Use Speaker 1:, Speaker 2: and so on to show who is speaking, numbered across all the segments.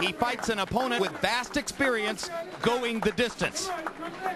Speaker 1: He fights an opponent with vast experience going the distance.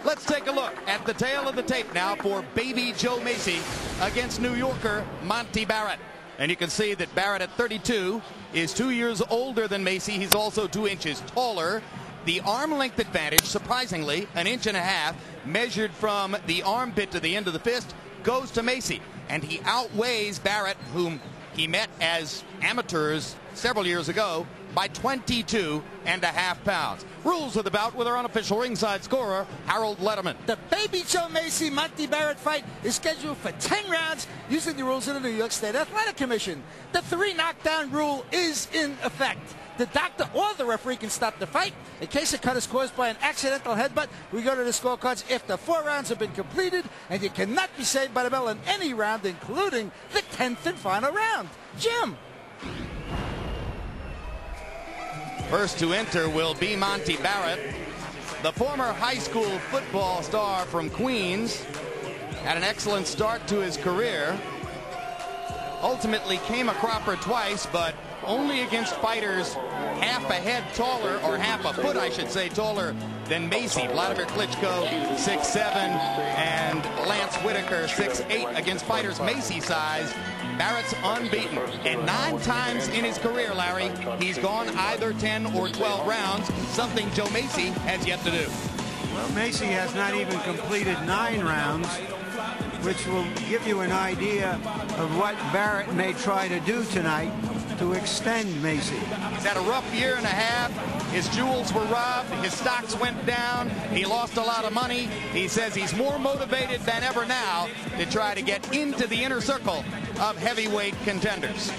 Speaker 1: Let's take a look at the tale of the tape now for baby Joe Mesi against New Yorker Monte Barrett. And you can see that Barrett at 32 is two years older than Mesi. He's also two inches taller. The arm length advantage, surprisingly, an inch and a half, measured from the armpit to the end of the fist, goes to Mesi. And he outweighs Barrett, whom he met as amateurs several years ago, by 22 and a half pounds. Rules of the bout with our unofficial ringside scorer, Harold Lederman.
Speaker 2: The Baby Joe Mesi Monte Barrett fight is scheduled for 10 rounds using the rules of the New York State Athletic Commission. The three knockdown rule is in effect. The doctor or the referee can stop the fight. In case a cut is caused by an accidental headbutt, we go to the scorecards after four rounds have been completed, and you cannot be saved by the bell in any round, including the 10th and final round. Jim.
Speaker 1: First to enter will be Monte Barrett, the former high school football star from Queens. Had an excellent start to his career. Ultimately came a cropper twice, but only against fighters half a head taller, or half a foot, I should say, taller than Mesi. Vladimir Klitschko, 6'7", and Lance Whitaker, 6'8", against fighters Mesi size. Barrett's unbeaten. And nine times in his career, Larry, he's gone either 10 or 12 rounds, something Joe Mesi has yet to do.
Speaker 3: Well, Mesi has not even completed nine rounds, which will give you an idea of what Barrett may try to do tonight to extend Mesi.
Speaker 1: He's had a rough year and a half. His jewels were robbed. His stocks went down. He lost a lot of money. He says he's more motivated than ever now to try to get into the inner circle of heavyweight contenders.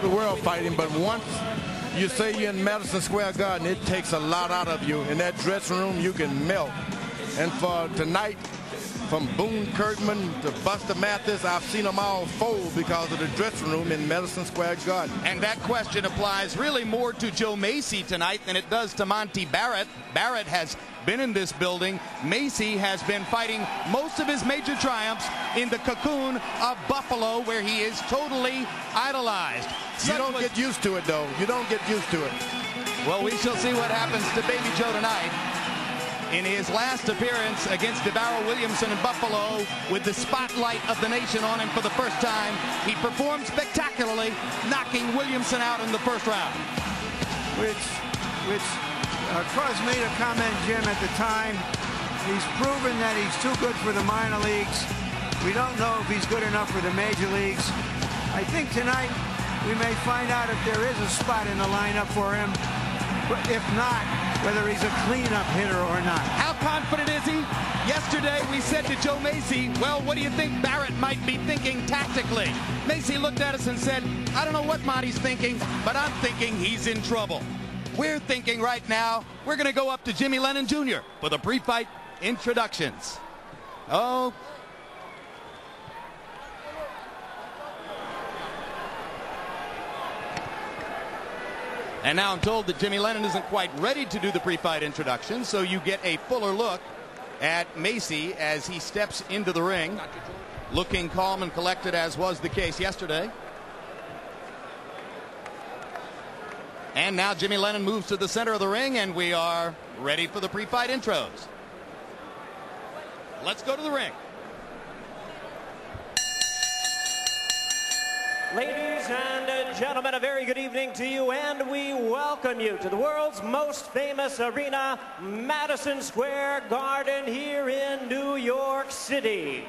Speaker 4: The world fighting, but once you say you're in Madison Square Garden, it takes a lot out of you. In that dressing room, you can melt. And for tonight, from Boone Kirkman to Buster Mathis, I've seen them all fold because of the dressing room in Madison Square Garden.
Speaker 1: And that question applies really more to Joe Mesi tonight than it does to Monte Barrett. Barrett has been in this building. Mesi has been fighting most of his major triumphs in the cocoon of Buffalo, where he is totally idolized.
Speaker 4: You don't get used to it, though. You don't get used to it.
Speaker 1: Well, we shall see what happens to Baby Joe tonight. In his last appearance against DaVarryl Williamson in Buffalo, with the spotlight of the nation on him for the first time, he performed spectacularly, knocking Williamson out in the first round.
Speaker 3: Which, which uh, Cruz made a comment, Jim, at the time. He's proven that he's too good for the minor leagues. We don't know if he's good enough for the major leagues. I think tonight we may find out if there is a spot in the lineup for him. But if not, whether he's a cleanup hitter or not.
Speaker 1: How confident is he? Yesterday we said to Joe Mesi, well, what do you think Barrett might be thinking tactically? Mesi looked at us and said, I don't know what Monte's thinking, but I'm thinking he's in trouble. We're thinking right now we're going to go up to Jimmy Lennon Jr. for the pre-fight introductions. Oh. And now I'm told that Jimmy Lennon isn't quite ready to do the pre-fight introduction, so you get a fuller look at Mesi as he steps into the ring, looking calm and collected as was the case yesterday. And now Jimmy Lennon moves to the center of the ring, and we are ready for the pre-fight intros. Let's go to the ring.
Speaker 5: Ladies and gentlemen, a very good evening to you, and we welcome you to the world's most famous arena, Madison Square Garden, here in New York City.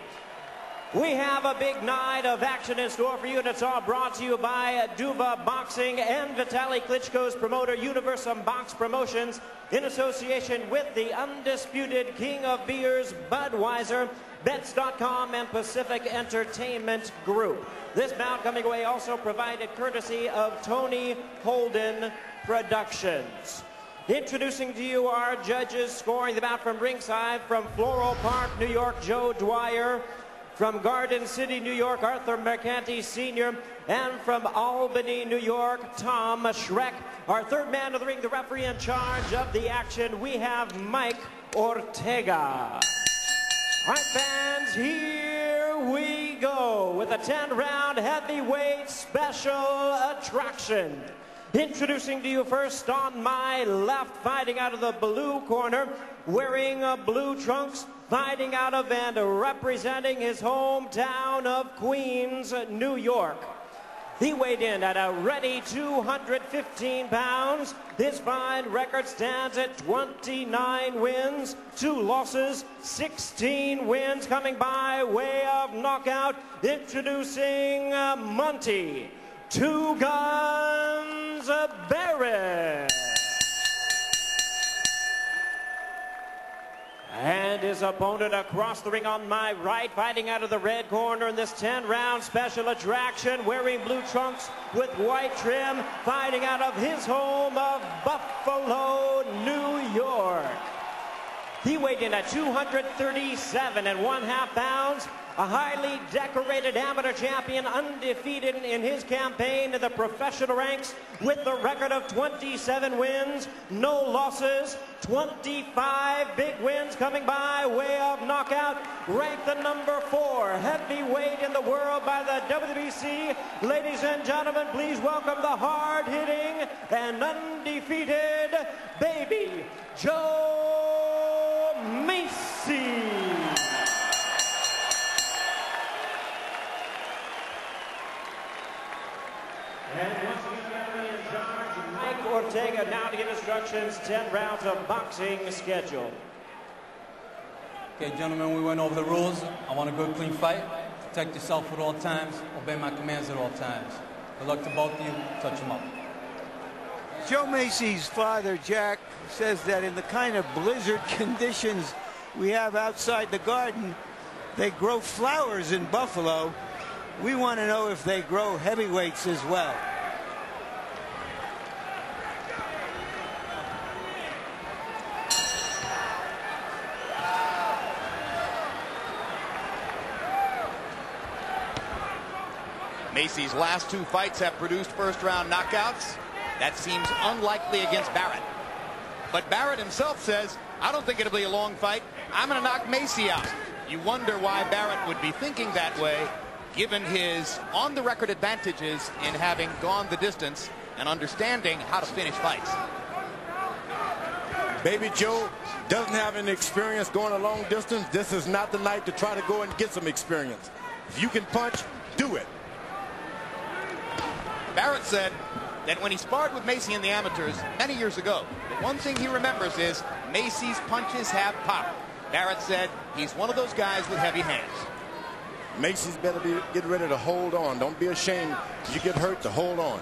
Speaker 5: We have a big night of action in store for you, and it's all brought to you by Duva Boxing and Vitaly Klitschko's promoter, Universum Box Promotions, in association with the undisputed king of beers, Budweiser, Bets.com, and Pacific Entertainment Group. This bout coming away also provided courtesy of Tony Holden Productions. Introducing to you our judges scoring the bout from ringside from Floral Park, New York, Joe Dwyer. From Garden City, New York, Arthur Mercante Sr. And from Albany, New York, Tom Schreck. Our third man of the ring, the referee in charge of the action, we have Mike Ortega. All right, fans, here we go with a 10-round heavyweight special attraction. Introducing to you first on my left, fighting out of the blue corner, wearing uh, blue trunks, fighting out of and representing his hometown of Queens, New York. He weighed in at a ready 215 pounds. His fine record stands at 29 wins, two losses, 16 wins coming by way of knockout. Introducing uh, Monte, Two Guns Barrett. And his opponent across the ring on my right, fighting out of the red corner in this 10-round special attraction, wearing blue trunks with white trim, fighting out of his home of Buffalo, New York. He weighed in at 237 and one half pounds, a highly decorated amateur champion, undefeated in his campaign to the professional ranks with a record of 27 wins, no losses, 25 big wins coming by way of knockout, ranked the number four heavyweight in the world by the WBC. Ladies and gentlemen, please welcome the hard-hitting and undefeated Baby Joe Mesi. Mike Ortega now to give instructions, 10 rounds of boxing schedule.
Speaker 6: Okay, gentlemen, we went over the rules. I want a good, clean fight. Protect yourself at all times. Obey my commands at all times. Good luck to both of you. Touch them up.
Speaker 3: Joe Mesi's father, Jack, says that in the kind of blizzard conditions we have outside the garden, they grow flowers in Buffalo. We want to know if they grow heavyweights as well.
Speaker 1: Mesi's last two fights have produced first round knockouts. That seems unlikely against Barrett. But Barrett himself says, I don't think it'll be a long fight. I'm going to knock Mesi out. You wonder why Barrett would be thinking that way, given his on the record advantages in having gone the distance and understanding how to finish fights.
Speaker 4: Baby Joe doesn't have any experience going a long distance. This is not the night to try to go and get some experience. If you can punch, do it.
Speaker 1: Barrett said that when he sparred with Mesi in the amateurs many years ago, the one thing he remembers is Mesi's punches have power. Barrett said he's one of those guys with heavy hands.
Speaker 4: Mesi's better be get ready to hold on. Don't be ashamed you get hurt to hold on.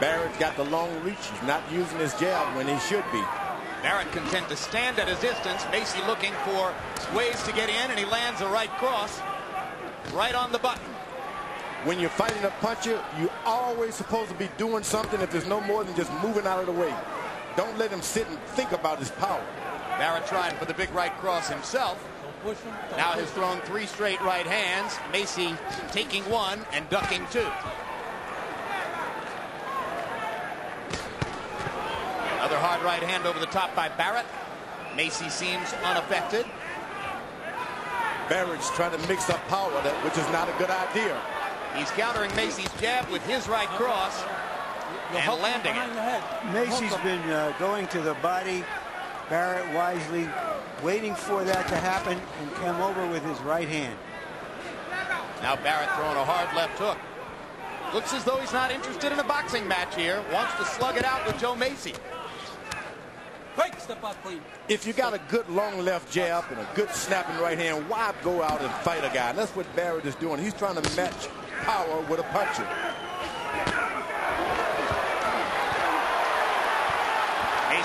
Speaker 4: Barrett's got the long reach. He's not using his jab when he should be.
Speaker 1: Barrett content to stand at his distance. Mesi looking for ways to get in, and he lands a right cross right on the button.
Speaker 4: When you're fighting a puncher, you're always supposed to be doing something if there's no more than just moving out of the way. Don't let him sit and think about his power.
Speaker 1: Barrett trying for the big right cross himself.
Speaker 6: Don't push him. Don't
Speaker 1: Now has thrown three straight right hands. Mesi taking one and ducking two. Another hard right hand over the top by Barrett. Mesi seems unaffected.
Speaker 4: Barrett's trying to mix up power, that, which is not a good idea.
Speaker 1: He's countering Mesi's jab with his right cross and
Speaker 6: hooking
Speaker 1: landing
Speaker 6: behind
Speaker 1: it.
Speaker 6: the head.
Speaker 3: Mesi's
Speaker 6: Hook him.
Speaker 3: been uh, going to the body. Barrett wisely waiting for that to happen and came over with his right hand.
Speaker 1: Now Barrett throwing a hard left hook. Looks as though he's not interested in a boxing match here. Wants to slug it out with Joe Mesi.
Speaker 6: Quick, step out clean.
Speaker 4: If you got a good long left jab and a good snapping right hand, why go out and fight a guy? And that's what Barrett is doing. He's trying to match power with a puncher.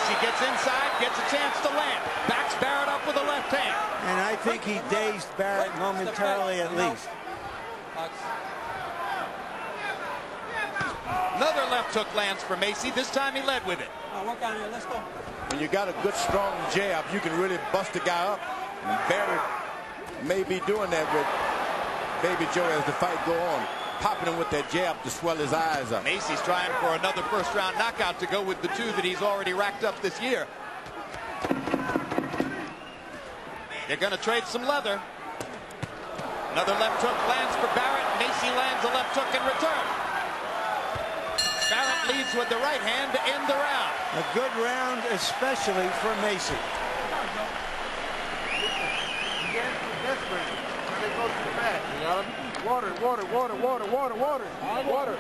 Speaker 1: Mesi gets inside, gets a chance to land. Backs Barrett up with a left hand.
Speaker 3: And I think he dazed Barrett momentarily at least.
Speaker 1: Another left hook lands for Mesi. This time he led with it.
Speaker 6: Now work on it. Let's go.
Speaker 4: When you got a good strong jab, you can really bust a guy up. And Barrett may be doing that with Baby Joe as the fight go on, popping him with that jab to swell his eyes up.
Speaker 1: Mesi's trying for another first round knockout to go with the two that he's already racked up this year. They're going to trade some leather. Another left hook lands for Barrett. Mesi lands a left hook in return. Barrett leads with the right hand to end the round.
Speaker 3: A good round, especially for Mesi.
Speaker 7: Water, water, water, water, water, water, water.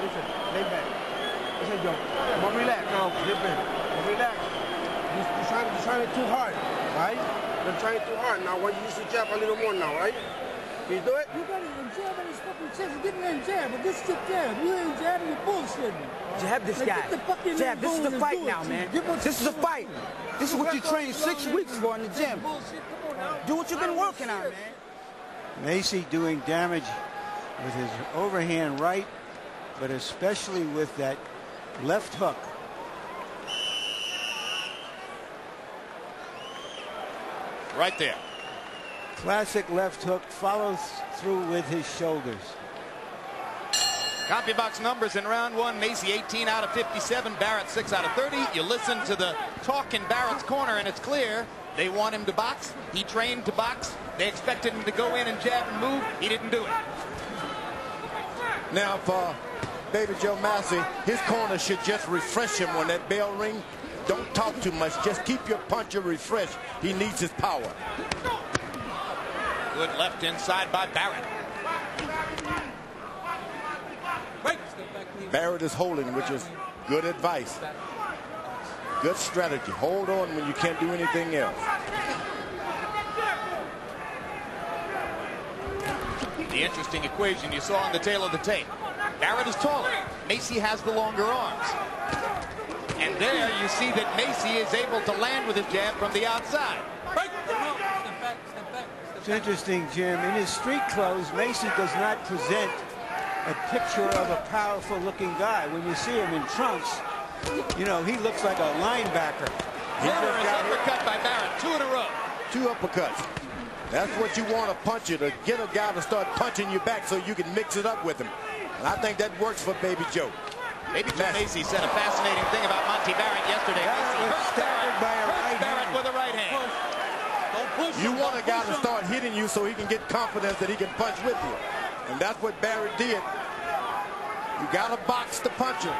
Speaker 7: Listen, lay back. Listen, Joe. Come on, relax now. Get back. Relax. You, you're, trying, you're trying it too hard, right? You're trying it too hard. Now, why you use the jab a little more now, right? Can you do it?
Speaker 8: You got it jab on his fucking chest get in there and jab, but this is your jab. You ain't jabbing, you're bullshitting.
Speaker 9: Jab this
Speaker 8: Like,
Speaker 9: guy.
Speaker 8: get the fucking
Speaker 9: Jab, this is
Speaker 8: the
Speaker 9: fight now, man. This is a fight. This is what you trained six weeks for in the gym.
Speaker 8: Bullshit, come on now.
Speaker 9: Do what you've been working on, man.
Speaker 3: Mesi doing damage with his overhand right, but especially with that left hook.
Speaker 1: Right there.
Speaker 3: Classic left hook follows through with his shoulders.
Speaker 1: CompuBox numbers in round one. Mesi 18 out of 57. Barrett 6 out of 30. You listen to the talk in Barrett's corner and it's clear they want him to box. He trained to box. They expected him to go in and jab and move. He didn't do it.
Speaker 4: Now for Baby uh, Joe Mesi, his corner should just refresh him when that bell ring. Don't talk too much. Just keep your puncher refreshed. He needs his power.
Speaker 1: Good left inside by Barrett.
Speaker 4: Barrett is holding, which is good advice. Good strategy. Hold on when you can't do anything else.
Speaker 1: The interesting equation you saw on the tale of the tape. Barrett is taller. Mesi has the longer arms. And there you see that Mesi is able to land with his jab from the outside.
Speaker 3: It's interesting, Jim. In his street clothes, Mesi does not present a picture of a powerful looking guy. When you see him in trunks, you know, he looks like a linebacker. He just
Speaker 1: is
Speaker 3: got hit.
Speaker 1: uppercut by Barrett. Two in a row.
Speaker 4: Two uppercuts. That's what you want a puncher to get a guy to start punching you back so you can mix it up with him. And I think that works for Baby Joe.
Speaker 1: Baby Joe Mesi said a fascinating thing about Monte Barrett yesterday.
Speaker 3: Barrett
Speaker 1: Mesi
Speaker 3: was
Speaker 1: hurt
Speaker 3: staggered by a right
Speaker 1: Barrett
Speaker 3: hand.
Speaker 1: with a right hand.
Speaker 4: You want a guy to start hitting you so he can get confidence that he can punch with you. And that's what Barrett did. You got to box the puncher.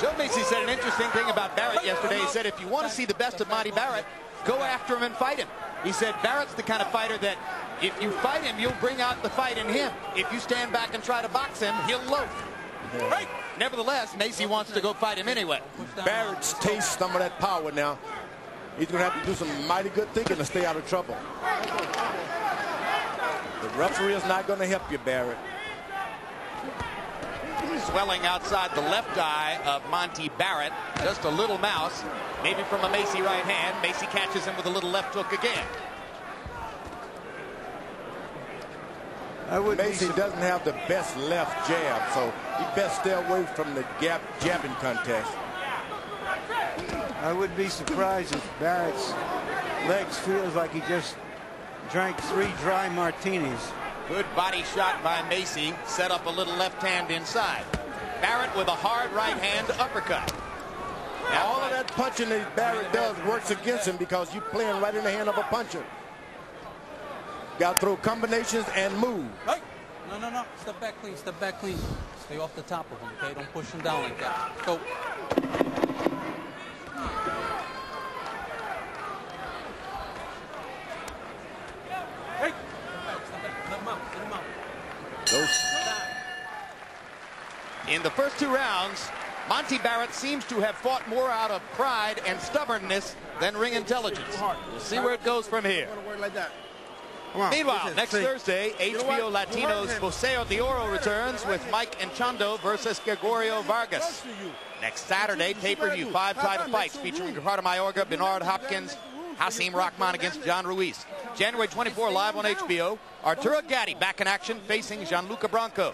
Speaker 1: Joe Mesi said an interesting thing about Barrett yesterday. He said, if you want to see the best of Monte Barrett, go after him and fight him. He said, Barrett's the kind of fighter that if you fight him, you'll bring out the fight in him. If you stand back and try to box him, he'll loaf. Right. Nevertheless, Mesi wants to go fight him anyway.
Speaker 4: Barrett's tastes some of that power now. He's going to have to do some mighty good thinking to stay out of trouble. The referee is not going to help you, Barrett.
Speaker 1: Swelling outside the left eye of Monte Barrett. Just a little mouse. Maybe from a Mesi right hand. Mesi catches him with a little left hook again.
Speaker 3: I would Mesi
Speaker 4: doesn't have the best left jab, so he best stay away from the jab, jabbing contest.
Speaker 3: I would be surprised if Barrett's legs feels like he just drank three dry martinis.
Speaker 1: Good body shot by Mesi. Set up a little left hand inside. Barrett with a hard right hand uppercut.
Speaker 4: Now, all of that punching that Barrett does works against him because you're playing right in the hand of a puncher. Got to throw combinations and move.
Speaker 6: Hey! No, no, no. Step back clean. Step back clean. Stay off the top of him, okay? Don't push him down like that. Go. Hey! Step back, step back. Let him out. Let him out.
Speaker 4: Those
Speaker 1: In the first two rounds, Monte Barrett seems to have fought more out of pride and stubbornness than ring intelligence. We'll see where it goes from here.
Speaker 7: Want to work like that. Come on.
Speaker 1: Meanwhile, next
Speaker 7: see.
Speaker 1: Thursday, HBO?
Speaker 7: You
Speaker 1: Latinos
Speaker 7: hurt him.
Speaker 1: Boxeo de Oro returns with Mike Enchando versus Gregorio Vargas.
Speaker 7: Close to you.
Speaker 1: Next Saturday, pay-per-view, five title fights featuring Ricardo Mayorga, Bernard Hopkins, Hasim Rahman against John Ruiz. January 24 live on HBO. Arturo Gatti back in action facing Gianluca Branco.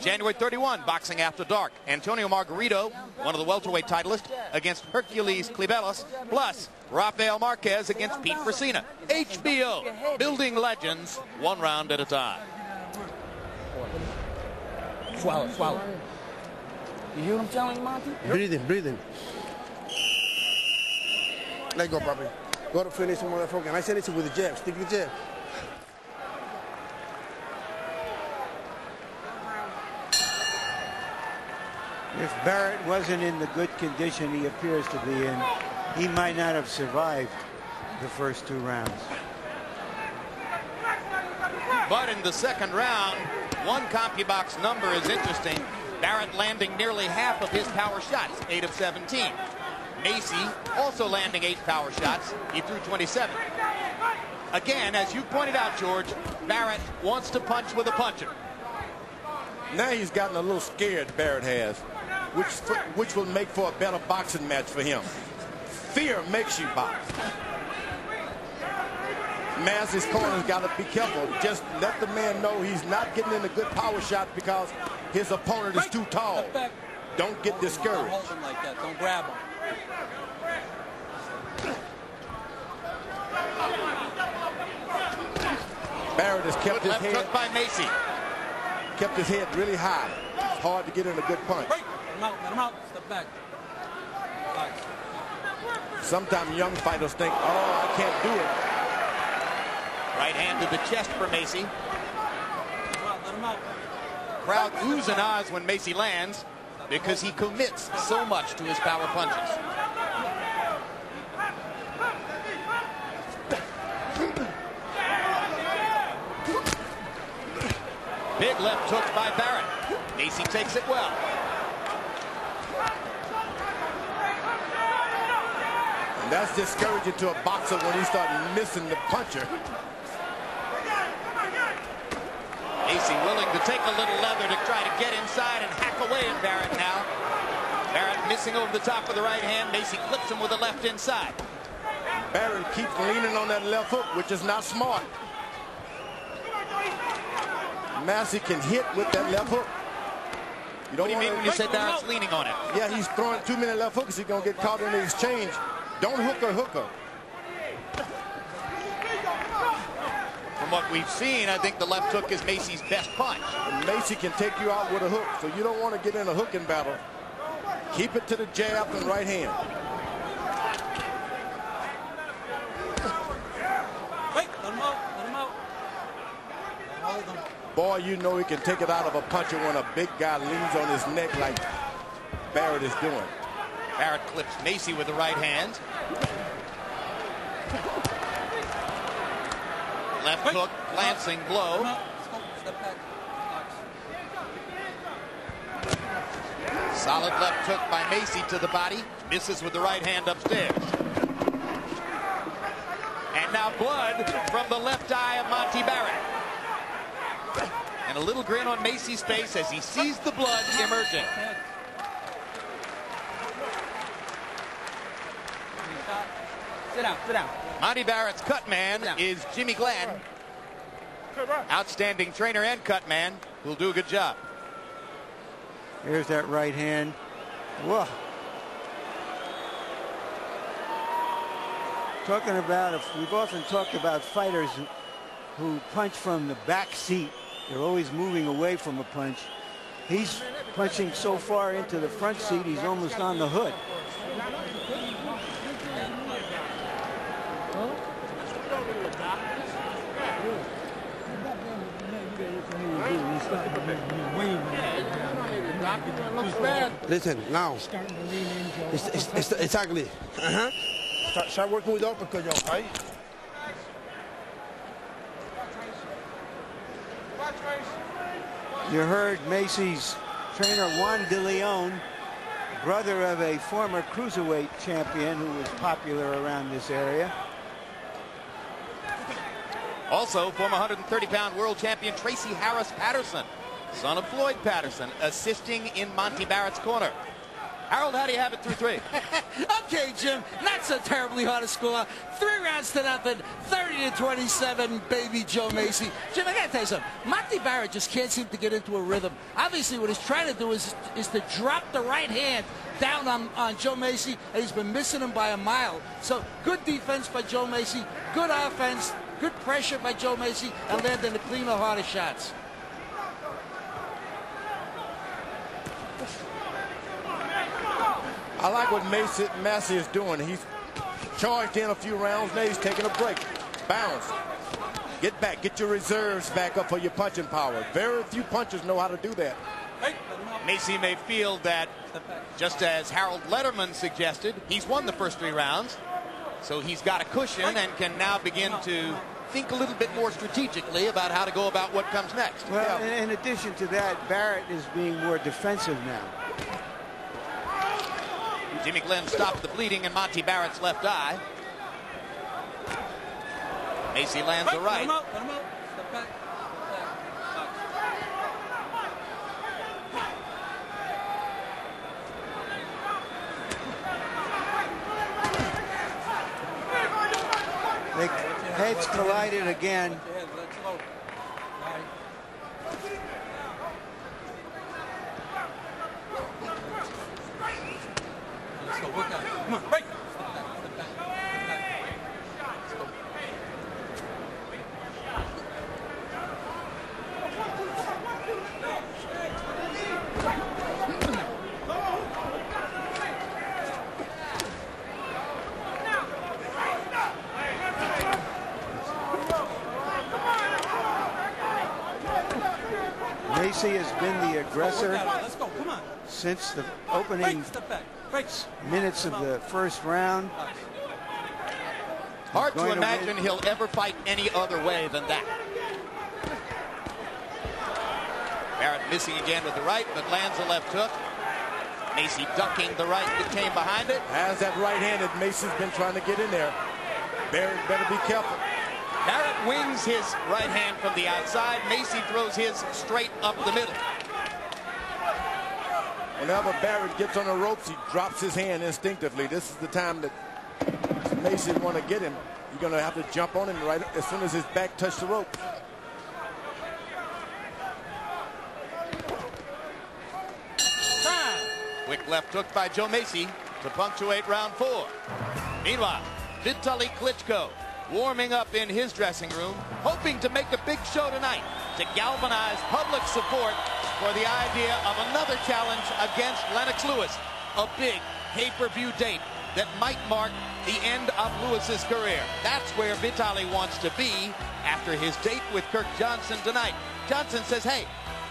Speaker 1: January 31, Boxing After Dark. Antonio Margarito, one of the welterweight titleists, against Hercules Kyvelos, plus Rafael Marquez against Pete Frissina. HBO, building legends, one round at a time.
Speaker 9: Swallow, swallow. You hear what I'm telling you, Monte?
Speaker 7: Breathing, breathing. Let go, papi. Go to finish the motherfucker. I said it with a jab. Stick the jab.
Speaker 3: If Barrett wasn't in the good condition he appears to be in, he might not have survived the first two rounds.
Speaker 1: But in the second round, one CompuBox number is interesting. Barrett landing nearly half of his power shots, 8 of 17. Mesi also landing 8 power shots. He threw 27. Again, as you pointed out, George, Barrett wants to punch with a puncher.
Speaker 4: Now he's gotten a little scared, Barrett has, which, which will make for a better boxing match for him. Fear makes you box. Mesi's corner's got to be careful. Just let the man know he's not getting into good power shots because his opponent is too tall. Don't get discouraged.
Speaker 6: Don't hold him like that. Don't grab him.
Speaker 4: Barrett has kept his
Speaker 1: Left
Speaker 4: head
Speaker 1: hook by Mesi.
Speaker 4: kept his head really high. It's hard to get in a good punch.
Speaker 6: Break. Let him out. Let him out. Step back. Relax.
Speaker 4: Sometimes young fighters think, oh, I can't do it.
Speaker 1: Right hand to the chest for Mesi.
Speaker 6: Let him out. Let him out.
Speaker 1: Crowd oohs and ahs when Mesi lands because he commits so much to his power punches. Big left hook by Barrett. Mesi takes it well.
Speaker 4: That's discouraging to a boxer when he starts missing the puncher.
Speaker 1: Mesi willing to take a little leather to try to get inside and hack away at Barrett now. Barrett missing over the top of the right hand. Mesi clips him with the left inside.
Speaker 4: Barrett keeps leaning on that left hook, which is not smart. Mesi can hit with that left hook. You
Speaker 1: What
Speaker 4: don't
Speaker 1: do you mean when you
Speaker 4: to.
Speaker 1: say Barrett's leaning on it?
Speaker 4: Yeah, he's throwing too many left hooks. He's gonna get caught in the exchange. Don't hook a hooker.
Speaker 1: From what we've seen, I think the left hook is Mesi's best punch.
Speaker 4: And Mesi can take you out with a hook, so you don't want to get in a hooking battle. Keep it to the jab and right hand.
Speaker 6: Wait. Let him out. Let him out. Hold him.
Speaker 4: Boy, you know he can take it out of a puncher when a big guy leans on his neck like Barrett is doing.
Speaker 1: Barrett clips Mesi with the right hand. Left
Speaker 6: Wait.
Speaker 1: hook, glancing blow.
Speaker 6: out. Let's go. Step back. Relax.
Speaker 1: Solid left hook by Mesi to the body. Misses with the right hand upstairs. And now blood from the left eye of Monte Barrett. And a little grin on Mesi's face as he sees the blood emerging.
Speaker 9: Sit down, sit down.
Speaker 1: Monte Barrett's cut man is Jimmy Glenn. Outstanding trainer and cut man who'll do a good job.
Speaker 3: Here's that right hand. Whoa. Talking about, if we've often talked about fighters who, who punch from the back seat. They're always moving away from a punch. He's punching so far into the front seat, he's almost on the hood.
Speaker 7: Listen, now. It's, it's, it's, exactly. Uh-huh. Start, start working with the uppercut, yo, right?
Speaker 3: You heard Mesi's trainer Juan De Leon, brother of a former cruiserweight champion who was popular around this area.
Speaker 1: Also, former 130-pound world champion Tracy Harris Patterson, son of Floyd Patterson, assisting in Monte Barrett's corner. Harold, how do you have it through three?
Speaker 2: okay, Jim, not so terribly hard to score. Three rounds to nothing, 30 to 27, baby Joe Mesi. Jim, I gotta tell you something. Monte Barrett just can't seem to get into a rhythm. Obviously, what he's trying to do is, is to drop the right hand down on, on Joe Mesi, and he's been missing him by a mile. So, good defense by Joe Mesi, good offense, good pressure by Joe Mesi, and landing the cleaner, harder shots.
Speaker 4: I like what Mesi, Mesi is doing. He's charged in a few rounds. Now he's taking a break. Bounce. Get back. Get your reserves back up for your punching power. Very few punchers know how to do that.
Speaker 1: Mesi may feel that, just as Harold Lederman suggested, he's won the first three rounds. So he's got a cushion and can now begin to think a little bit more strategically about how to go about what comes next.
Speaker 3: Well, in, in addition to that, Barrett is being more defensive now.
Speaker 1: Jimmy Glenn stopped the bleeding in Monte Barrett's left eye. Mesi lands a right.
Speaker 3: They heads collided again.
Speaker 6: Let's go. Work out. Come on.
Speaker 3: Mesi has been the aggressor
Speaker 6: Let's go. Come on.
Speaker 3: since the opening
Speaker 6: Break. Break.
Speaker 3: minutes of the first round.
Speaker 1: Hard to
Speaker 3: Going to
Speaker 1: imagine he'll ever fight any other way than that. Barrett missing again with the right, but lands a left hook. Mesi ducking the right that came behind it.
Speaker 4: Has that right hand that Mesi's been trying to get in there. Barrett better be careful.
Speaker 1: Barrett wings his right hand from the outside. Mesi throws his straight up the middle.
Speaker 4: Whenever Barrett gets on the ropes, he drops his hand instinctively. This is the time that Mesi want to get him. You're going to have to jump on him right as soon as his back touches the rope.
Speaker 1: Quick left hook by Joe Mesi to punctuate round four. Meanwhile, Vitaly Klitschko warming up in his dressing room, hoping to make a big show tonight to galvanize public support for the idea of another challenge against Lennox Lewis, a big pay-per-view date that might mark the end of Lewis's career. That's where Vitali wants to be after his date with Kirk Johnson tonight. Johnson says, hey,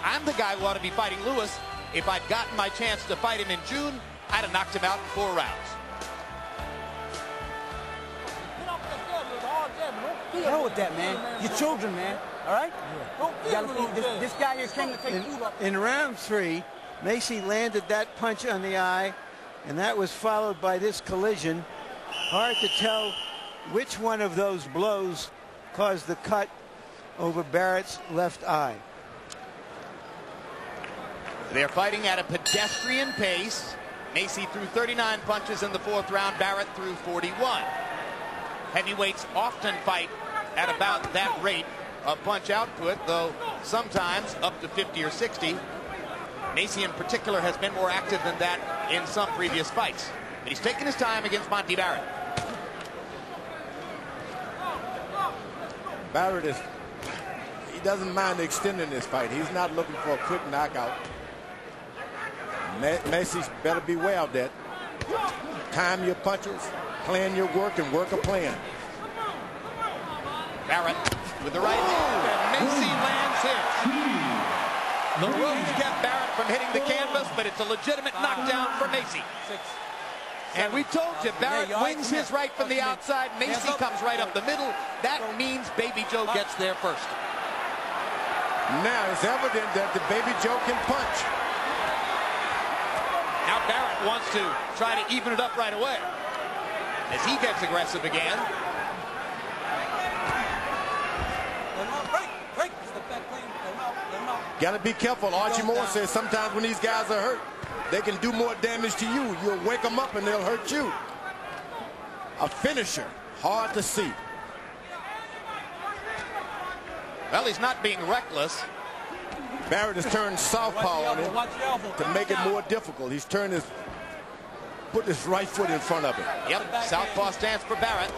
Speaker 1: I'm the guy who ought to be fighting Lewis. If I'd gotten my chance to fight him in June, I'd have knocked him out in four rounds.
Speaker 9: Hell with that, man. Your children, man. All right? You gotta this, this guy here came to take
Speaker 3: In,
Speaker 9: food off.
Speaker 3: in round three, Mesi landed that punch on the eye, and that was followed by this collision. Hard to tell which one of those blows caused the cut over Barrett's left eye.
Speaker 1: They're fighting at a pedestrian pace. Mesi threw 39 punches in the fourth round. Barrett threw 41. Heavyweights often fight at about that rate of punch output, though sometimes up to 50 or 60. Mesi in particular has been more active than that in some previous fights. But he's taken his time against Monte Barrett.
Speaker 4: Barrett is, he doesn't mind extending this fight. He's not looking for a quick knockout. Ma- Mesi's better beware of that. Time your punches, plan your work, and work a plan.
Speaker 1: Barrett with the right hand, and Mesi lands his. The ropes kept Barrett from hitting the canvas, but it's a legitimate knockdown for
Speaker 6: Mesi.
Speaker 1: And we told you, Barrett
Speaker 6: you all right?
Speaker 1: wings his right from the outside.
Speaker 6: Mesi
Speaker 1: comes right up the middle. That means Baby Joe gets there first.
Speaker 4: Now it's evident that the baby Joe can punch.
Speaker 1: Now Barrett wants to try to even it up right away. As he gets aggressive again.
Speaker 6: Let him out. Break. Break. Step back clean. Let him out. Let him out.
Speaker 4: Got to be careful. Archie Moore says sometimes when these guys are hurt, they can do more damage to you. You'll wake them up and they'll hurt you. A finisher, hard to see.
Speaker 1: Well, he's not being reckless.
Speaker 4: Barrett has turned southpaw on him to make it more difficult. He's turned his, put his right foot in front of him.
Speaker 1: Yep, southpaw stance for Barrett.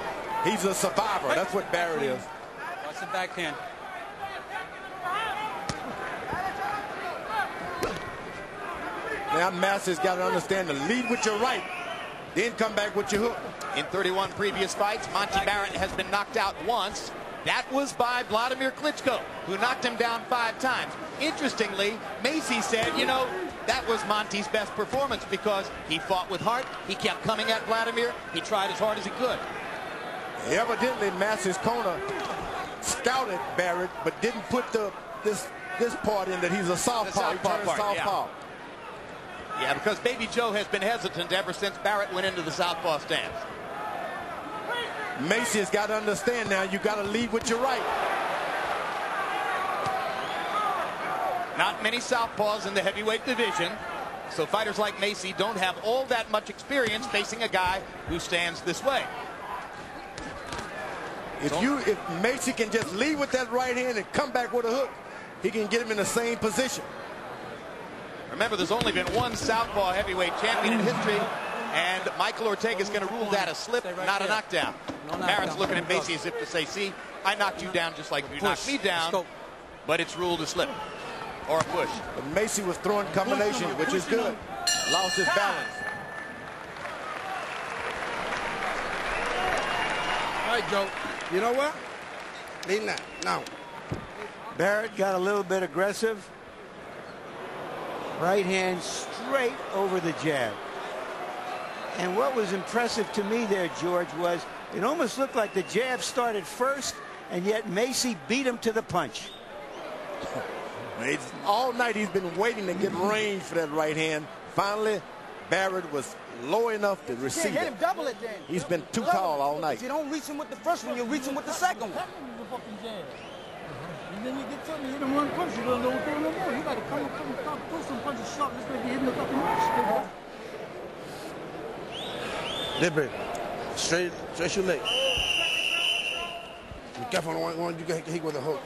Speaker 4: He's a survivor. That's what Barrett is.
Speaker 6: Watch the backhand.
Speaker 4: Now Masters got to understand to lead with your right, then come back with your hook.
Speaker 1: In 31 previous fights, Monte Barrett has been knocked out once. That was by Vladimir Klitschko, who knocked him down five times. Interestingly, Mesi said, you know, that was Monte's best performance because he fought with heart. He kept coming at Vladimir. He tried as hard as he could.
Speaker 4: Evidently, Masters Kona scouted Barrett, but didn't put the this this part in that he's a southpaw. He
Speaker 1: part,
Speaker 4: southpaw.
Speaker 1: yeah. Yeah, because Baby Joe has been hesitant ever since Barrett went into the southpaw stance.
Speaker 4: Mesi has got to understand now you got to lead with your right.
Speaker 1: Not many southpaws in the heavyweight division. So fighters like Mesi don't have all that much experience facing a guy who stands this way.
Speaker 4: If you if Mesi can just lead with that right hand and come back with a hook, he can get him in the same position.
Speaker 1: Remember, there's only been one southpaw heavyweight champion in history, and Michael Ortega is going to rule that a slip, not a knockdown. Barrett's looking at Mesi as if to say, see, I knocked you down just like you knocked me down, but it's ruled a slip or a push.
Speaker 4: But Mesi was throwing combinations, which is good. Lost his balance.
Speaker 7: All right, Joe. You know what? Lean that. Now.
Speaker 3: Barrett got a little bit aggressive. Right hand straight over the jab. And what was impressive to me there, George, was it almost looked like the jab started first, and yet Mesi beat him to the punch.
Speaker 4: It's, all night he's been waiting to get range for that right hand. Finally, Barrett was low enough to receive
Speaker 9: Hit
Speaker 4: it.
Speaker 9: him, double it then.
Speaker 4: He's been too tall all night.
Speaker 9: If you don't reach him with the first one, you'll reach him with the second one.
Speaker 8: And then you get something, hit him one punch, you don't know what to do more. You gotta come, come, come, throw some punches sharp. This way, hitting the fucking match.
Speaker 7: Libby. Straight, straight your leg. Be careful on one, one you get hit with a hook.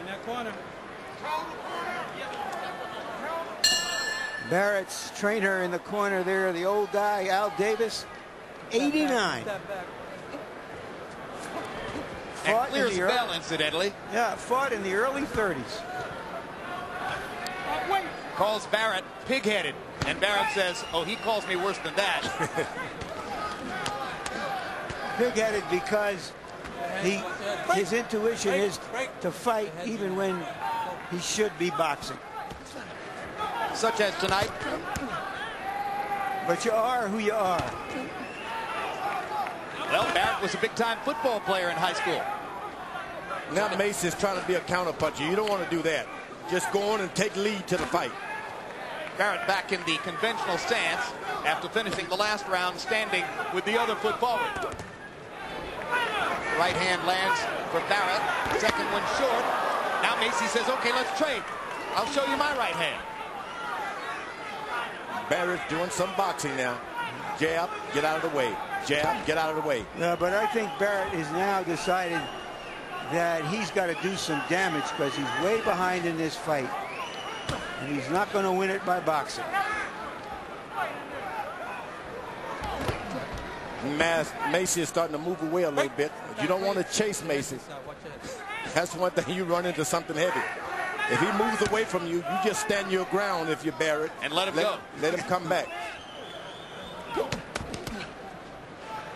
Speaker 6: In that corner.
Speaker 3: Barrett's trainer in the corner there, the old guy, Al Davis, 89.
Speaker 6: Step back.
Speaker 1: And
Speaker 3: Fought in
Speaker 1: clears
Speaker 3: the
Speaker 1: the
Speaker 3: early-
Speaker 1: incidentally.
Speaker 3: Yeah, fought in the early 30s.
Speaker 1: Calls Barrett pig-headed. And Barrett says, oh, he calls me worse than that.
Speaker 3: Big-headed because he his intuition is to fight even when he should be boxing.
Speaker 1: Such as tonight.
Speaker 3: But you are who you are.
Speaker 1: Well, Barrett was a big-time football player in high school.
Speaker 4: Now Mesi is trying to be a counterpuncher. You don't want to do that. Just go on and take lead to the fight.
Speaker 1: Barrett back in the conventional stance after finishing the last round standing with the other foot forward. Right hand lands for Barrett. Second one short. Now Mesi says, okay, let's trade. I'll show you my right hand.
Speaker 4: Barrett's doing some boxing now. Jab, get out of the way. Jab, get out of the way.
Speaker 3: Yeah, but I think Barrett has now decided that he's got to do some damage because he's way behind in this fight. And he's not going to win it by boxing.
Speaker 4: Mas- Mesi is starting to move away a little bit. You don't want to chase Mesi. That's one thing you run into something heavy. If he moves away from you, you just stand your ground if you bear it.
Speaker 1: And let him
Speaker 4: let,
Speaker 1: go.
Speaker 4: Let him come back.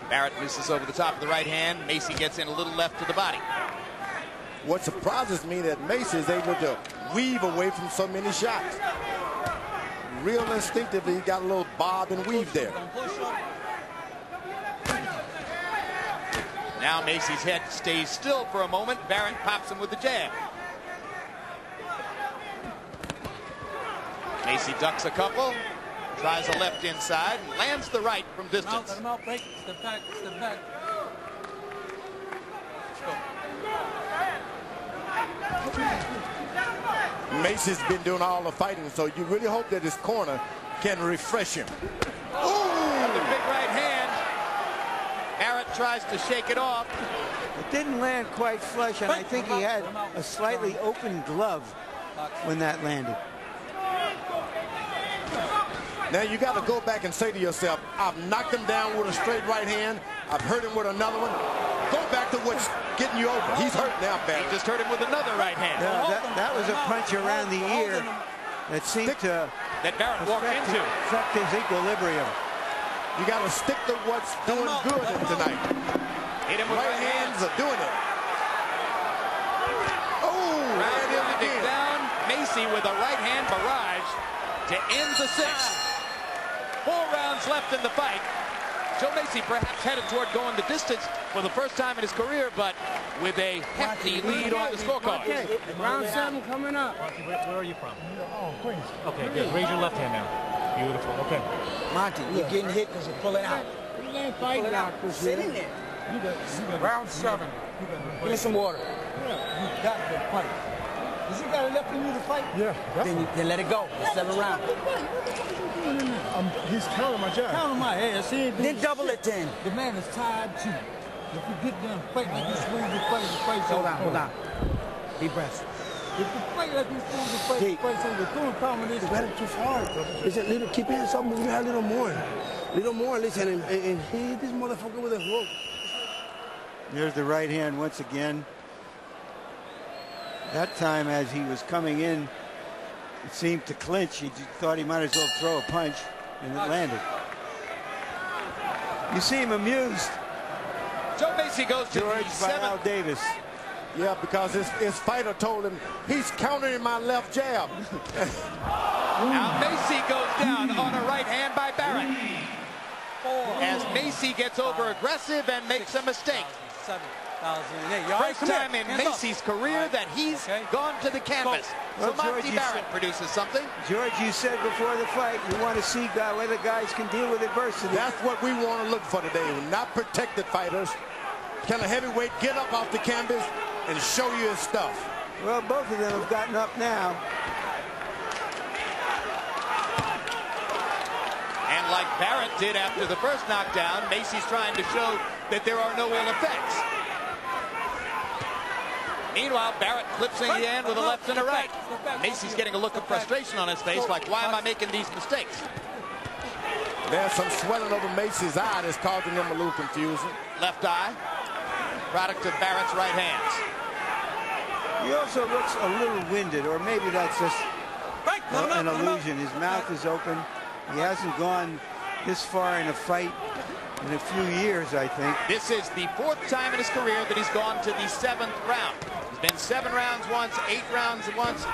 Speaker 1: Barrett misses over the top of the right hand. Mesi gets in a little left to the body.
Speaker 4: What surprises me that Mesi is able to weave away from so many shots. Real instinctively, he got a little bob and weave there.
Speaker 1: Now Mesi's head stays still for a moment. Barrett pops him with the jab. Mesi ducks a couple, tries a left inside, and lands the right from distance.
Speaker 6: let him out, break. Step back, step back.
Speaker 4: Mesi's been doing all the fighting, so you really hope that his corner can refresh him.
Speaker 1: The big right hand. Barrett tries to shake it off.
Speaker 3: It didn't land quite flush, and I think he had a slightly open glove when that landed.
Speaker 4: Now you got to go back and say to yourself, I've knocked him down with a straight right hand. I've hurt him with another one. Go back to what's getting you over. He's hurt now,
Speaker 1: Barry.
Speaker 4: He
Speaker 1: just hurt him with another right hand
Speaker 3: Yeah, that, that was a punch around the ear that seemed to
Speaker 1: that Barrett walked into.
Speaker 3: affect his equilibrium.
Speaker 4: You got to stick to what's doing good tonight.
Speaker 1: Hit him with
Speaker 4: Right
Speaker 1: right
Speaker 4: hands
Speaker 1: hands.
Speaker 4: are doing it. Oh,
Speaker 1: Round
Speaker 4: there it is
Speaker 1: winding
Speaker 4: again.
Speaker 1: down. Mesi with a right hand barrage to end the sixth. Four rounds left in the fight. Joe Mesi perhaps headed toward going the distance for the first time in his career, but with a hefty lead on the scorecard.
Speaker 8: Okay, round seven coming up.
Speaker 10: Where, where are you from?
Speaker 8: Oh, Queens.
Speaker 10: Okay, good. Raise your left hand now. Beautiful. Okay.
Speaker 9: Monte, you're getting hit because you're pulling out.
Speaker 8: You ain't fighting out this
Speaker 9: Sit
Speaker 8: year.
Speaker 9: in there.
Speaker 8: You got, you got,
Speaker 7: Round seven.
Speaker 9: Give me some water.
Speaker 8: yeah, you got to fight. Is he got enough in you to fight?
Speaker 7: Yeah,
Speaker 9: Then, you, then let it go. It's seven rounds.
Speaker 7: I'm, um, he's counting my job.
Speaker 8: Counting my out. Hey, see, ain't
Speaker 9: Then double
Speaker 8: shit.
Speaker 9: it then.
Speaker 8: The man is tired too. If you get them fight like you supposed to fight, the fight's
Speaker 9: Hold on, hold on. Deep breaths.
Speaker 8: If you fight like you supposed to fight, the
Speaker 9: Deep.
Speaker 8: fight's over. Doing combination.
Speaker 7: Got it too far. Listen, little, keep hitting something. You got a little more. Little more, listen, and, and, and hit this motherfucker with a hook.
Speaker 3: There's the right hand once again. That time, as he was coming in, it seemed to clinch. He thought he might as well throw a punch, and it landed. You seem amused,
Speaker 1: Joe Mesi goes to
Speaker 3: George
Speaker 1: the seventh.
Speaker 3: Al Davis.
Speaker 4: Yeah, because his, his fighter told him he's countering my left jab.
Speaker 1: Now Mesi goes down on a right hand by Barrett. As Mesi gets over aggressive and makes a mistake.
Speaker 6: Seven thousand and eight. You all right?
Speaker 1: First time in
Speaker 6: Hands up.
Speaker 1: Mesi's career that he's
Speaker 6: Okay.
Speaker 1: gone to the canvas.
Speaker 3: Well,
Speaker 1: So
Speaker 3: Monte
Speaker 1: Barrett
Speaker 3: said-
Speaker 1: produces something.
Speaker 3: George, you said before the fight you want to see guy, whether guys can deal with adversity.
Speaker 4: That's what we want to look for today. Not protected fighters. Can a heavyweight get up off the canvas and show you his stuff?
Speaker 3: well, both of them have gotten up now.
Speaker 1: And like Barrett did after the first knockdown, Mesi's trying to show that there are no ill effects. Meanwhile, Barrett clips in the end with a left and a right. Mesi's getting a look of frustration on his face, like, why am I making these mistakes?
Speaker 4: There's some swelling over Mesi's eye that's causing him a little confusion.
Speaker 1: Left eye, product of Barrett's right hands.
Speaker 3: He also looks a little winded, or maybe that's just
Speaker 6: Break.
Speaker 3: A-
Speaker 6: out,
Speaker 3: an
Speaker 6: let
Speaker 3: illusion. His mouth is open. He hasn't gone this far in a fight in a few years, I think.
Speaker 1: This is the fourth time in his career that he's gone to the seventh round. He's been seven rounds once, eight rounds once,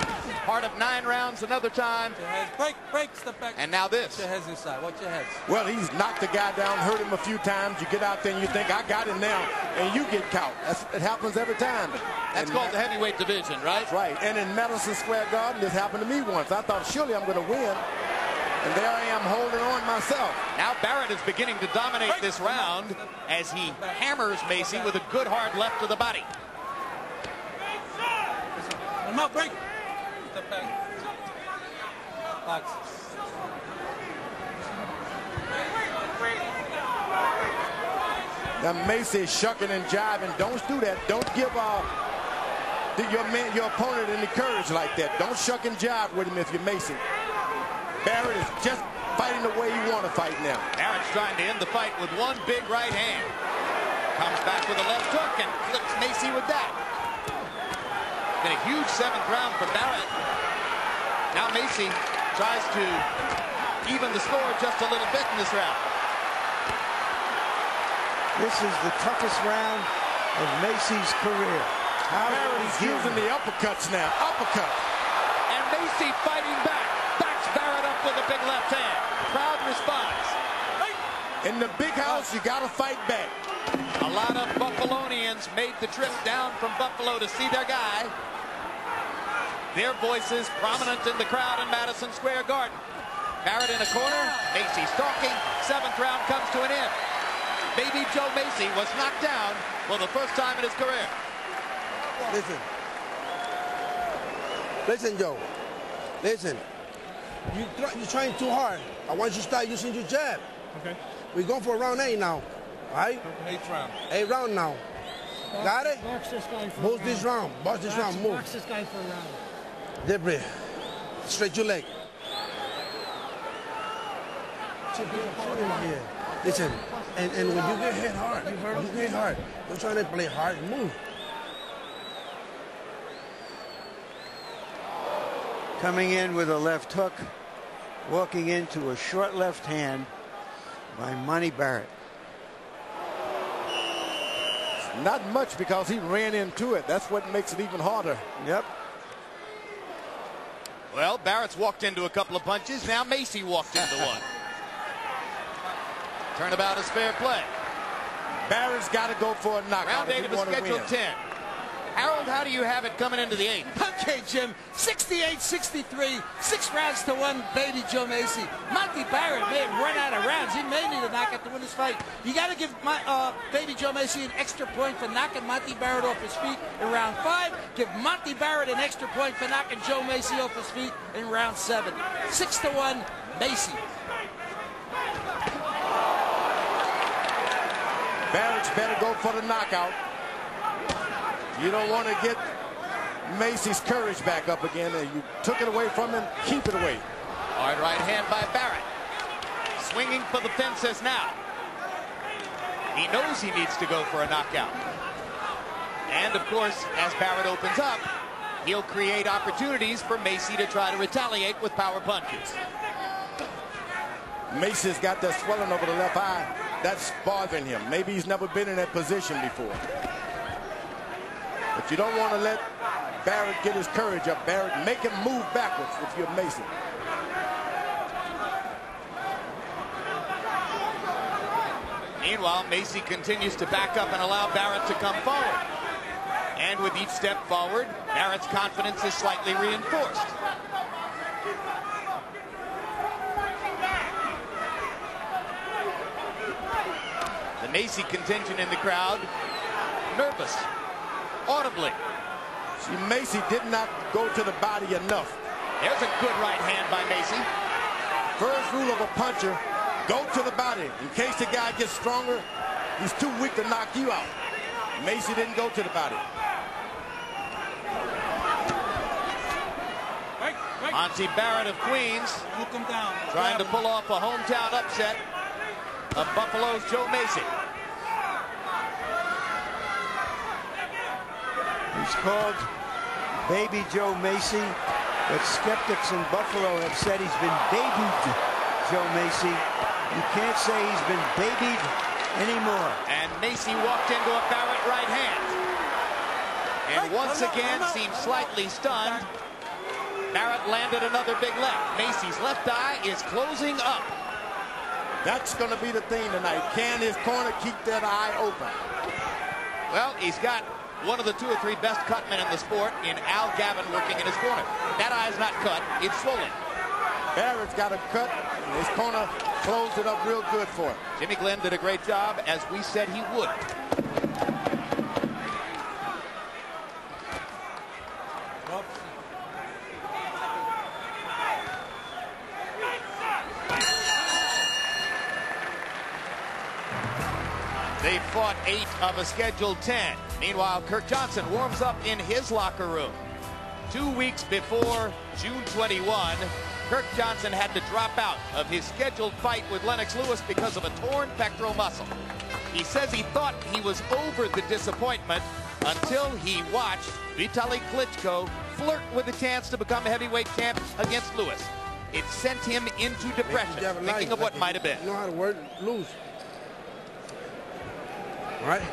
Speaker 1: part of nine rounds another time,
Speaker 6: Your heads. Break. Break. Step back.
Speaker 1: and now
Speaker 6: Watch
Speaker 1: this.
Speaker 6: your heads inside. Watch your heads.
Speaker 4: Well, he's knocked the guy down, hurt him a few times. You get out there and you think, I got him now, and you get caught. That's, it happens every time.
Speaker 1: That's
Speaker 4: And
Speaker 1: called the heavyweight division, right?
Speaker 4: Right. And in Madison Square Garden, this happened to me once. I thought, surely I'm going to win. And there I am holding on myself.
Speaker 1: Now Barrett is beginning to dominate this round as he hammers Mesi with a good hard left to the body.
Speaker 6: Let him out. Break. Step back. Box.
Speaker 4: Now Mesi is shucking and jiving. Don't do that. Don't give uh, the- your man, your opponent any courage like that. Don't shuck and jive with him if you're Mesi. Barrett is just fighting the way you want to fight now.
Speaker 1: Barrett's trying to end the fight with one big right hand. Comes back with a left hook and flips Mesi with that. Been a huge seventh round for Barrett. Now Mesi tries to even the score just a little bit in this round.
Speaker 3: This is the toughest round of Mesi's career. How will
Speaker 4: Barrett is using the uppercuts now. Uppercut.
Speaker 1: And Mesi fighting back. Backs Barrett up with a big left hand. Crowd responds.
Speaker 4: In the big house, you got to fight back.
Speaker 1: A lot of Buffalonians made the trip down from Buffalo to see their guy. Their voices prominent in the crowd in Madison Square Garden. Barrett in a corner, Mesi stalking. Seventh round comes to an end. Baby Joe Mesi was knocked down for the first time in his career.
Speaker 7: Listen. Listen, Joe. Listen, you try, you're trying too hard. I want you to start using your jab.
Speaker 10: Okay.
Speaker 7: We're going for round eight now. All right?
Speaker 10: Eighth round.
Speaker 7: Eight round now. Got it?
Speaker 8: Box this guy for
Speaker 7: Box
Speaker 8: a
Speaker 7: this round. Box this round. Move.
Speaker 8: Box this guy for a round.
Speaker 7: Deep breath. Stretch your leg. Yeah. Listen, and, and when you get hit hard, you heard you get hard. Don't try to play hard. Move.
Speaker 3: Coming in with a left hook, walking into a short left hand by Monte Barrett.
Speaker 4: Not much because he ran into it. That's what makes it even harder.
Speaker 3: Yep.
Speaker 1: Well, Barrett's walked into a couple of punches. Now Mesi walked into one. Turnabout is fair play.
Speaker 4: Barrett's got to go for a knockout.
Speaker 1: Round eight of the
Speaker 4: wanna
Speaker 1: scheduled 10. Harold, how do you have it coming into the eighth?
Speaker 2: Okay, Jim. 68-63, six rounds to one, baby Joe Mesi. Monte Barrett may have run out of rounds. He may need a knockout to win this fight. You got to give my uh, baby Joe Mesi an extra point for knocking Monte Barrett off his feet in round five. Give Monte Barrett an extra point for knocking Joe Mesi off his feet in round seven. Six to one, Mesi.
Speaker 4: Barrett's better go for the knockout. You don't want to get Mesi's courage back up again. And you took it away from him. Keep it away.
Speaker 1: Hard right hand by Barrett. Swinging for the fences now. He knows he needs to go for a knockout. And of course, as Barrett opens up, he'll create opportunities for Mesi to try to retaliate with power punches.
Speaker 4: Mesi's got that swelling over the left eye. That's bothering him. Maybe he's never been in that position before. But you don't want to let Barrett get his courage up. Barrett, make him move backwards if you're Mason.
Speaker 1: Meanwhile, Mesi continues to back up and allow Barrett to come forward. And with each step forward, Barrett's confidence is slightly reinforced. The Mesi contingent in the crowd, nervous, audibly.
Speaker 4: See, Mesi did not go to the body enough.
Speaker 1: There's a good right hand by Mesi.
Speaker 4: First rule of a puncher, go to the body. In case the guy gets stronger, he's too weak to knock you out. Mesi didn't go to the body.
Speaker 1: Monte Barrett of Queens trying to pull off a hometown upset of Buffalo's Joe Mesi.
Speaker 3: He's called Baby Joe Mesi, but skeptics in Buffalo have said he's been babied Joe Mesi. You can't say he's been babied anymore.
Speaker 1: And Mesi walked into a Barrett right hand. And once again seemed slightly stunned. Barrett landed another big left. Mesi's left eye is closing up.
Speaker 4: That's going to be the thing tonight. Can his corner keep that eye open?
Speaker 1: Well, he's got one of the two or three best cutmen in the sport in Al Gavin working in his corner. That eye's not cut, it's swollen.
Speaker 4: Barrett's got a cut, and his corner closed it up real good for him.
Speaker 1: Jimmy Glenn did a great job, as we said he would. They fought eight of a scheduled 10. Meanwhile, Kirk Johnson warms up in his locker room. Two weeks before June 21, Kirk Johnson had to drop out of his scheduled fight with Lennox Lewis because of a torn pectoral muscle. He says he thought he was over the disappointment until he watched Vitaly Klitschko flirt with the chance to become heavyweight champ against Lewis. It sent him into depression,
Speaker 7: a
Speaker 1: thinking
Speaker 7: life,
Speaker 1: of what might have been.
Speaker 7: You know how to work, lose. All right?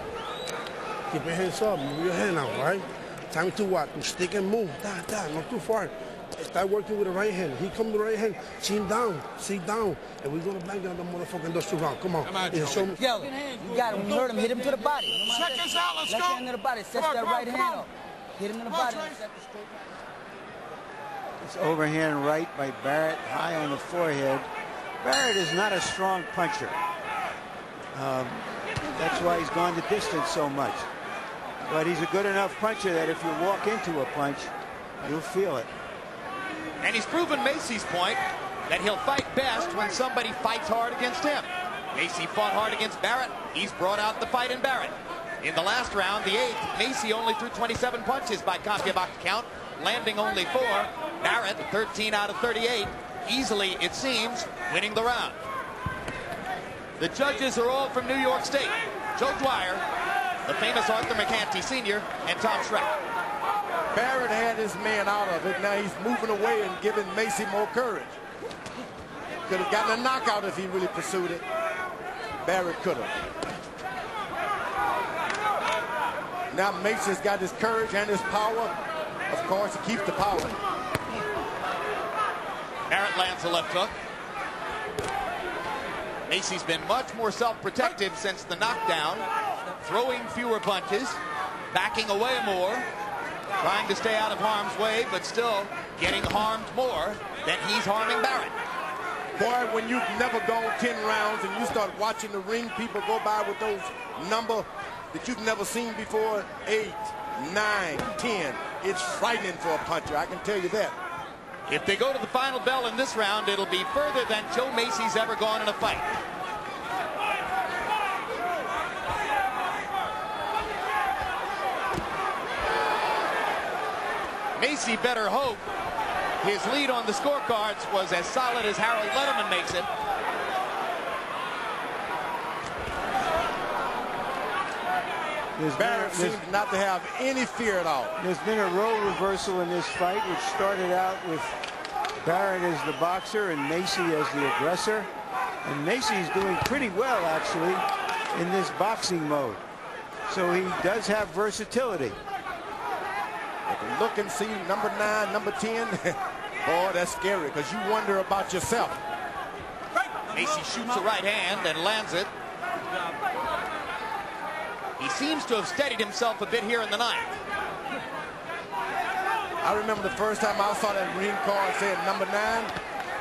Speaker 7: Keep your hands up. Move your hand out, right? Time to what? To stick and move. Da, da, not too far. Start working with the right hand. He come with the right hand. Chin down. Sit down. And we're going to bang down the motherfucking dust round. Come on. Yeah, show me.
Speaker 9: Yo, you got him. You heard him. Hit him to the body.
Speaker 7: Seconds out. Let's
Speaker 9: Left
Speaker 7: go.
Speaker 9: hand to the body. Set
Speaker 7: on,
Speaker 9: that
Speaker 7: come on,
Speaker 9: right hand up. Hit him in the
Speaker 7: on,
Speaker 9: body.
Speaker 7: Trace.
Speaker 9: Set the straight-
Speaker 3: It's overhand right by Barrett, high on the forehead. Barrett is not a strong puncher. Um, that's why he's gone the distance so much. But he's a good enough puncher that if you walk into a punch, you'll feel it.
Speaker 1: And he's proven Mesi's point that he'll fight best when somebody fights hard against him. Mesi fought hard against Barrett. He's brought out the fight in Barrett. In the last round, the eighth, Mesi only threw 27 punches by CompuBox count, landing only four. Barrett, 13 out of 38, easily, it seems, winning the round. The judges are all from New York State. Joe Dwyer, the famous Arthur Mercante Sr., and Tom Schreck.
Speaker 4: Barrett had his man out of it. Now he's moving away and giving Mesi more courage. Could have gotten a knockout if he really pursued it. Barrett could have. Now Mesi's got his courage and his power. Of course, he keeps the power.
Speaker 1: Barrett lands a left hook. Mesi's been much more self-protective since the knockdown, throwing fewer punches, backing away more, trying to stay out of harm's way, but still getting harmed more than he's harming Barrett.
Speaker 4: Boy, when you've never gone 10 rounds and you start watching the ring people go by with those number that you've never seen before, 8, 9, 10, it's frightening for a puncher, I can tell you that.
Speaker 1: If they go to the final bell in this round, it'll be further than Joe Mesi's ever gone in a fight. Mesi better hope his lead on the scorecards was as solid as Harold Lederman makes it.
Speaker 3: There's
Speaker 4: Barrett
Speaker 3: been,
Speaker 4: seems not to have any fear at all.
Speaker 3: There's been a role reversal in this fight, which started out with Barrett as the boxer and Mesi as the aggressor. And Mesi's doing pretty well, actually, in this boxing mode. So he does have versatility.
Speaker 4: But look and see number nine, number 10. Boy, that's scary because you wonder about yourself.
Speaker 1: Mesi shoots a right hand and lands it. He seems to have steadied himself a bit here in the ninth.
Speaker 4: I remember the first time I saw that ring card saying number nine,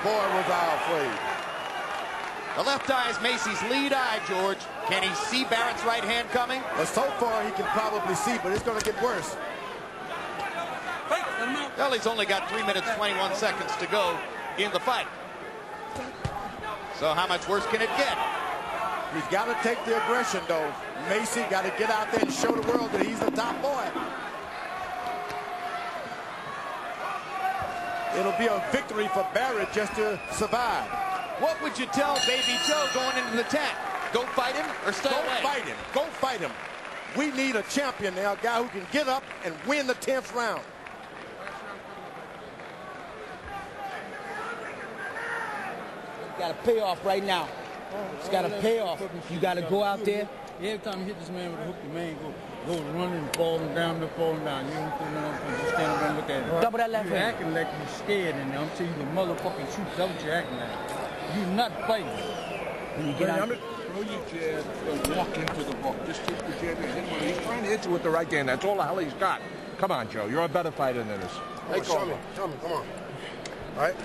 Speaker 4: boy, was I afraid.
Speaker 1: The left eye is Mesi's lead eye, George. Can he see Barrett's right hand coming?
Speaker 4: Well, so far he can probably see, but it's going to get worse.
Speaker 1: Well, he's only got 3 minutes 21 seconds to go in the fight. So how much worse can it get?
Speaker 4: He's got to take the aggression, though. Mesi got to get out there and show the world that he's the top boy. It'll be a victory for Barrett just to survive.
Speaker 1: What would you tell Baby Joe going into the tent? Go fight him or stay
Speaker 4: Go
Speaker 1: away?
Speaker 4: fight him. Go fight him. We need a champion now, a guy who can get up and win the 10th round.
Speaker 9: Got to pay off right now. It's got to pay off. You got to go out there.
Speaker 8: Every time you hit this man with a hook, the man go, go running and falling down, and falling down. You don't do nothing. Just stand there and look at it.
Speaker 9: Double that left
Speaker 8: you
Speaker 9: hand.
Speaker 8: acting like you're scared and there. I'm telling you, the motherfucking truth. That's what you're acting like. You're not fighting.
Speaker 9: When you get out,
Speaker 11: Throw your jab and walk into the hook. Just take the jab and hit him. He's trying to hit you with the right hand. That's all the hell he's got. Come on, Joe. You're a better fighter than this.
Speaker 7: Hey, show me. Show me. Come on. All right?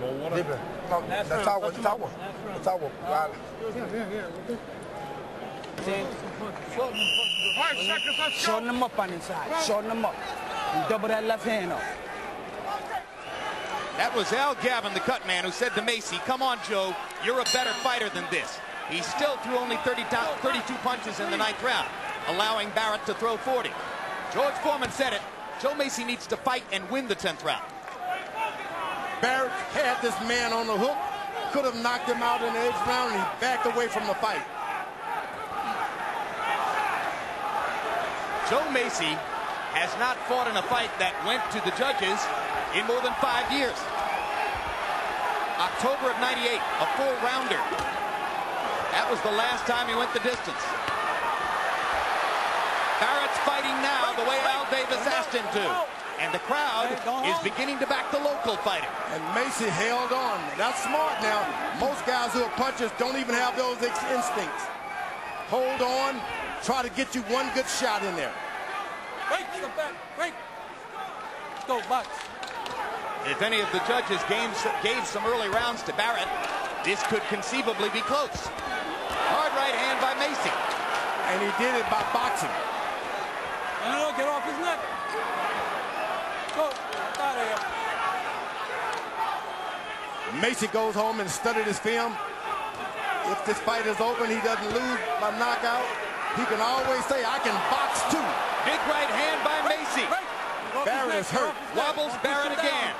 Speaker 11: More water.
Speaker 7: Deeper. No, that's our one. That's our one. That's our one. Right.
Speaker 11: Five seconds. Let's go.
Speaker 9: shorten them up on inside. Shorten them up. And double that left hand up.
Speaker 1: That was Al Gavin, the cut man, who said to Mesi, come on, Joe, you're a better fighter than this. He still threw only 30 32 punches in the ninth round, allowing Barrett to throw 40. George Foreman said it. Joe Mesi needs to fight and win the 10th round.
Speaker 4: Barrett had this man on the hook, could have knocked him out in the eighth round, and he backed away from the fight.
Speaker 1: Joe Mesi has not fought in a fight that went to the judges in more than five years. October of 98, a four-rounder. That was the last time he went the distance. Barrett's fighting now the way Al Davis asked him to. And the crowd is beginning to back the local fighter.
Speaker 4: And Mesi held on. That's smart now. Most guys who are punchers don't even have those instincts. Hold on. Try to get you one good shot in there.
Speaker 8: Break, step back, break. Let's go, box.
Speaker 1: If any of the judges gave, gave some early rounds to Barrett, this could conceivably be close. Hard right hand by Mesi.
Speaker 4: And he did it by boxing.
Speaker 8: No, no, get off his neck. Go, get out of here.
Speaker 4: Mesi goes home and studied his film. If this fight is open, he doesn't lose by knockout. He can always say, I can box too.
Speaker 1: Big right hand by Mesi.
Speaker 4: Barrett is hurt.
Speaker 1: Wobbles Barrett again.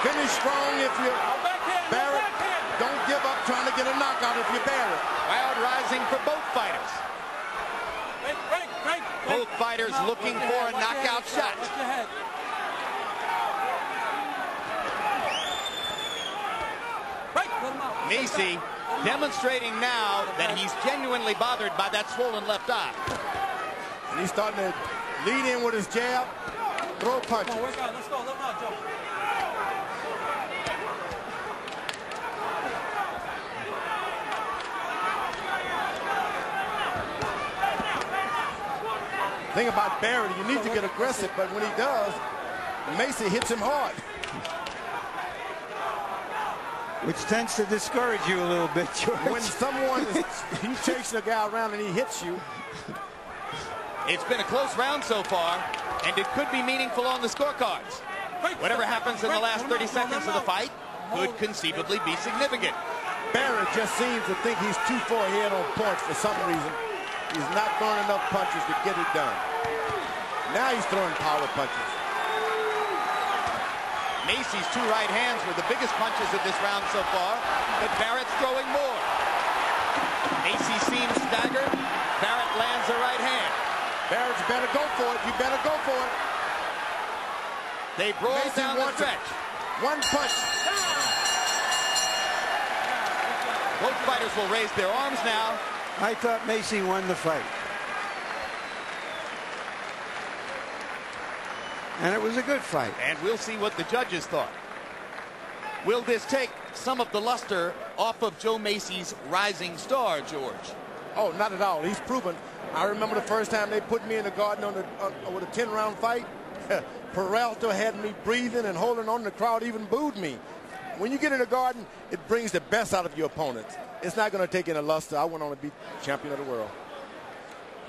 Speaker 4: Finish strong if you Barrett. Don't give up trying to get a knockout if you Barrett.
Speaker 1: Crowd rising for both fighters. Both fighters looking for a knockout shot. Mesi demonstrating now that he's genuinely bothered by that swollen left eye.
Speaker 4: And he's starting to lead in with his jab, throw punches.
Speaker 6: Let's go. Let him out, Joe.
Speaker 4: Thing about Barrett, you need to get aggressive, but when he does, Mesi hits him hard.
Speaker 3: Which tends to discourage you a little bit, George.
Speaker 4: When someone is he's chasing a guy around and he hits you,
Speaker 1: It's been a close round so far, and it could be meaningful on the scorecards. Whatever happens in the last 30 seconds of the fight could conceivably be significant.
Speaker 4: Barrett just seems to think he's too far ahead on points for some reason. He's not throwing enough punches to get it done. Now he's throwing power punches.
Speaker 1: Mesi's two right hands were the biggest punches of this round so far, but Barrett's throwing more. Mesi seems staggered. Barrett lands a right hand.
Speaker 4: Barrett's better go for it. You better go for it.
Speaker 1: They brawl
Speaker 4: Mesi
Speaker 1: down the
Speaker 4: wants it.
Speaker 1: stretch.
Speaker 4: One punch.
Speaker 1: Both fighters will raise their arms now.
Speaker 3: I thought Mesi won the fight. And it was a good fight.
Speaker 1: And we'll see what the judges thought. Will this take some of the luster off of Joe Mesi's rising star, George?
Speaker 4: Oh, not at all. He's proven. I remember the first time they put me in the garden on the, uh, with a 10-round fight. Peralta had me breathing and holding on. The crowd even booed me. When you get in the garden, it brings the best out of your opponents. It's not going to take any luster. I went on to be champion of the world.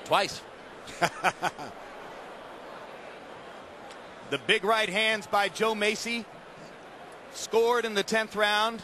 Speaker 1: Twice. the big right hands by Joe Mesi scored in the 10th round.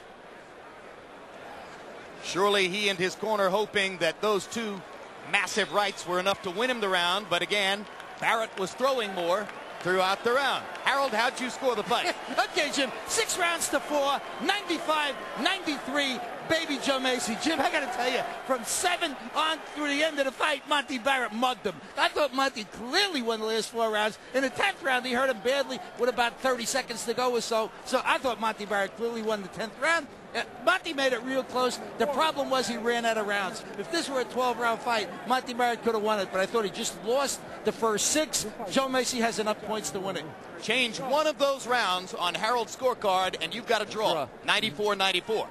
Speaker 1: Surely he and his corner hoping that those two massive rights were enough to win him the round. But again, Barrett was throwing more throughout the round. Harold, how'd you score the fight?
Speaker 2: okay, Jim. Six rounds to four, 95, 93. Baby Joe Mesi. Jim, I got to tell you, from seven on through the end of the fight, Monte Barrett mugged him. I thought Monte clearly won the last four rounds. In the 10th round, he hurt him badly with about 30 seconds to go or so. So I thought Monte Barrett clearly won the 10th round. Uh, Monte made it real close. The problem was he ran out of rounds. If this were a 12-round fight, Monte Barrett could have won it, but I thought he just lost the first six. Joe Mesi has enough points to win it.
Speaker 1: Change one of those rounds on Harold's scorecard, and you've got a draw. 94-94.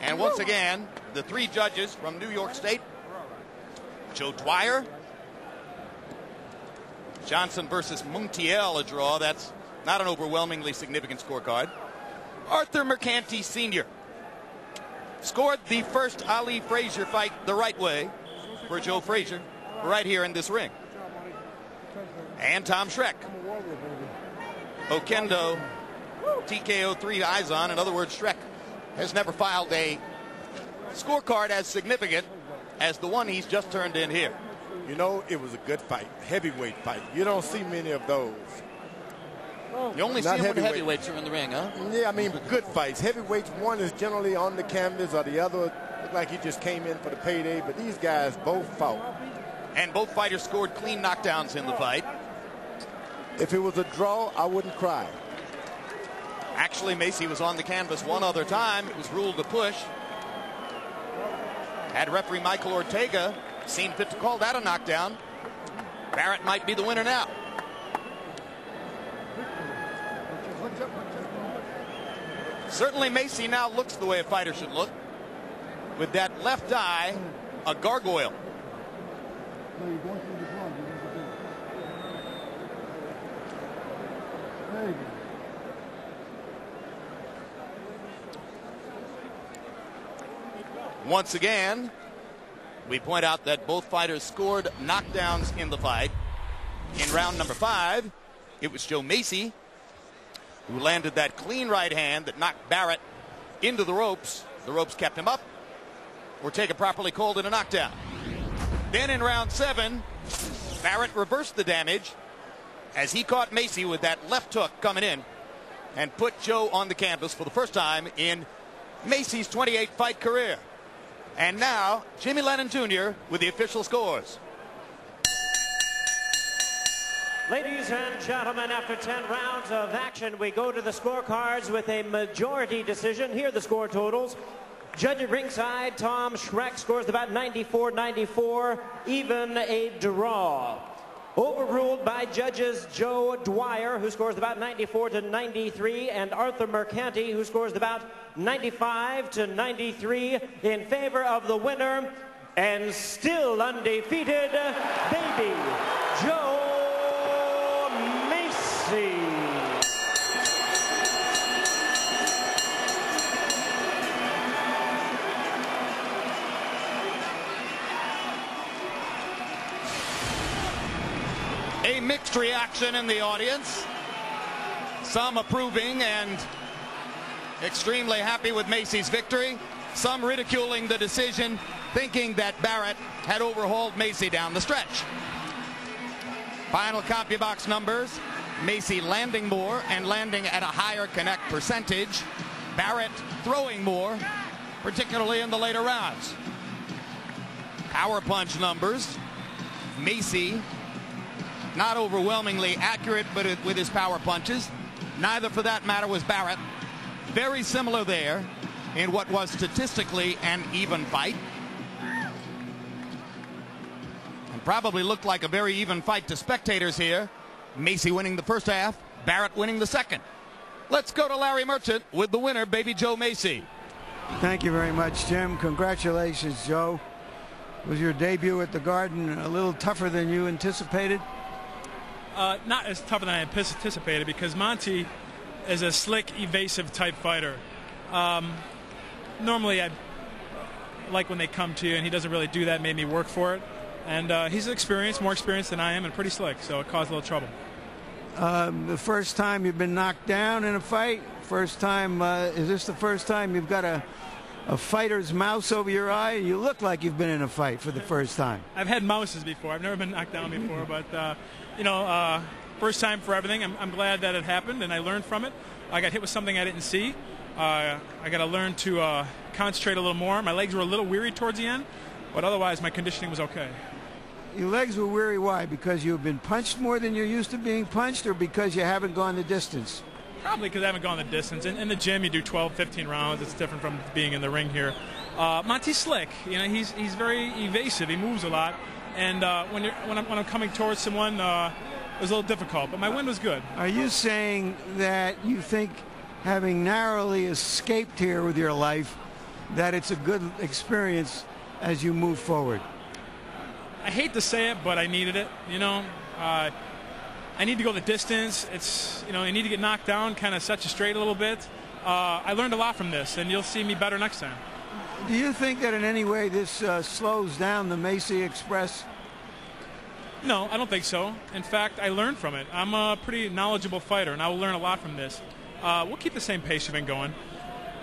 Speaker 1: And once again, the three judges from New York State, Joe Dwyer, Johnson versus Montiel, a draw. That's not an overwhelmingly significant scorecard. Arthur Mercante Sr. scored the first Ali Frazier fight the right way for Joe Frazier right here in this ring. And Tom Schreck. Oquendo TKO 3 eyes on. In other words, Schreck has never filed a scorecard as significant as the one he's just turned in here.
Speaker 4: You know, it was a good fight, heavyweight fight. You don't see many of those.
Speaker 1: You only
Speaker 4: Not
Speaker 1: see them when
Speaker 4: heavyweight.
Speaker 1: heavyweights are in the ring, huh?
Speaker 4: Yeah, I mean, good fights. Heavyweights, one is generally on the canvas, or the other look like he just came in for the payday. But these guys both fought.
Speaker 1: And both fighters scored clean knockdowns in the fight.
Speaker 4: If it was a draw, I wouldn't cry.
Speaker 1: Actually, Mesi was on the canvas one other time. It was ruled a push. Had referee Michael Ortega seen fit to call that a knockdown, Barrett might be the winner now. Certainly Mesi now looks the way a fighter should look. With that left eye, a gargoyle. Once again, we point out that both fighters scored knockdowns in the fight. In round number five, It was Joe Mesi who landed that clean right hand that knocked Barrett into the ropes. The ropes kept him up. Ortega properly called it a knockdown. Then in round seven, Barrett reversed the damage as he caught Mesi with that left hook coming in and put Joe on the canvas for the first time in Mesi's 28 fight career. And now, Jimmy Lennon Jr. with the official scores.
Speaker 5: Ladies and gentlemen, after 10 rounds of action, we go to the scorecards with a majority decision. Here are the score totals. Judge at ringside, Tom Schreck scores about 94-94, even a draw. Overruled by judges Joe Dwyer, who scores about 94 to 93, and Arthur Mercante, who scores about 95 to 93 in favor of the winner and still undefeated, Baby Joe
Speaker 1: Mesi. Mixed reaction in the audience. Some approving and extremely happy with Mesi's victory. Some ridiculing the decision, thinking that Barrett had overhauled Mesi down the stretch. Final CompuBox numbers. Mesi landing more and landing at a higher connect percentage. Barrett throwing more, particularly in the later rounds. Power punch numbers. Mesi not overwhelmingly accurate, but with his power punches. Neither, for that matter, was Barrett. Very similar there in what was statistically an even fight. And probably looked like a very even fight to spectators here. Mesi winning the first half, Barrett winning the second. Let's go to Larry Merchant with the winner, Baby Joe Mesi.
Speaker 3: Thank you very much, Jim. Congratulations, Joe. Was your debut at the Garden a little tougher than you anticipated?
Speaker 12: Uh, not as tougher than I anticipated because Monte is a slick, evasive type fighter. Um, normally, I like when they come to you, and he doesn't really do that. Made me work for it, and uh, he's experienced, more experienced than I am, and pretty slick. So it caused a little trouble.
Speaker 3: Um, the first time you've been knocked down in a fight. First time. Uh, is this the first time you've got a a fighter's mouse over your eye? You look like you've been in a fight for the first time.
Speaker 12: I've had mouses before. I've never been knocked down before, but uh, you know, uh, first time for everything. I'm, I'm, glad that it happened and I learned from it. I got hit with something I didn't see. Uh, I got to learn to uh, concentrate a little more. My legs were a little weary towards the end, but otherwise my conditioning was okay.
Speaker 3: Your legs were weary. Why? Because you've been punched more than you're used to being punched, or because you haven't gone the distance?
Speaker 12: Probably because I haven't gone the distance. In, in, the gym, you do 12, 15 rounds. It's different from being in the ring here. Uh, Monte's slick. You know, he's he's very evasive. He moves a lot, and uh, when you're when I'm when I'm coming towards someone, uh, it was a little difficult. But my wind was good.
Speaker 3: Are you saying that you think, having narrowly escaped here with your life, that it's a good experience as you move forward?
Speaker 12: I hate to say it, but I needed it. You know. Uh, I need to go the distance. It's you know, I need to get knocked down, kind of set you straight a little bit. Uh, I learned a lot from this, and you'll see me better next time.
Speaker 3: Do you think that in any way this uh, slows down the Mesi Express?
Speaker 12: No, I don't think so. In fact, I learned from it. I'm a pretty knowledgeable fighter, and I will learn a lot from this. Uh, we'll keep the same pace you've been going.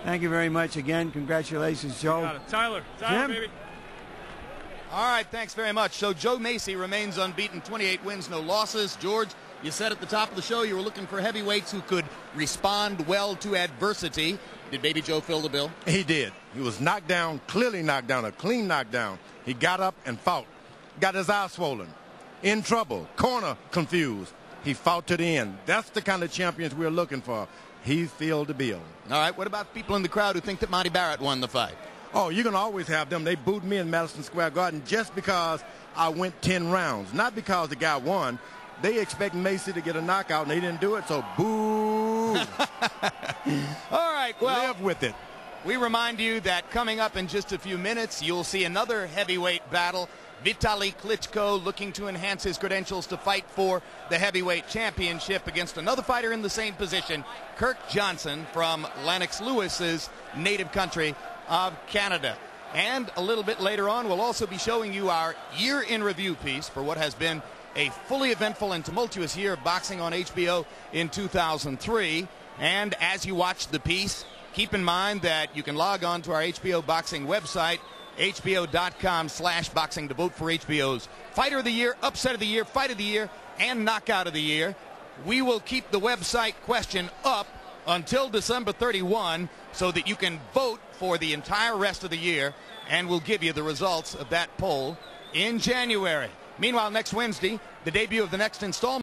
Speaker 3: Thank you very much again. Congratulations, Joe.
Speaker 12: Tyler, Tyler,
Speaker 3: Jim?
Speaker 12: baby.
Speaker 1: All right, thanks very much. So Joe Mesi remains unbeaten, 28 wins, no losses. George, you said at the top of the show you were looking for heavyweights who could respond well to adversity. Did Baby Joe fill the bill?
Speaker 4: He did. He was knocked down, clearly knocked down, a clean knockdown. He got up and fought. Got his eye swollen. In trouble. Corner confused. He fought to the end. That's the kind of champions we're looking for. He filled the bill.
Speaker 1: All right, what about people in the crowd who think that Monte Barrett won the fight?
Speaker 4: Oh, you're going to always have them. They booed me in Madison Square Garden just because I went 10 rounds, not because the guy won. They expect Mesi to get a knockout, and they didn't do it, so boo.
Speaker 1: All right, well.
Speaker 4: Live with it.
Speaker 1: We remind you that coming up in just a few minutes, you'll see another heavyweight battle. Vitali Klitschko looking to enhance his credentials to fight for the heavyweight championship against another fighter in the same position, Kirk Johnson from Lennox Lewis's native country of Canada. And a little bit later on, we'll also be showing you our year in review piece for what has been a fully eventful and tumultuous year of boxing on HBO in 2003. And as you watch the piece, keep in mind that you can log on to our HBO boxing website, hbo.com slash boxing to vote for HBO's Fighter of the Year, Upset of the Year, Fight of the Year, and Knockout of the Year. We will keep the website question up until December 31 so that you can vote for the entire rest of the year and we'll give you the results of that poll in January. Meanwhile, next Wednesday, the debut of the next installment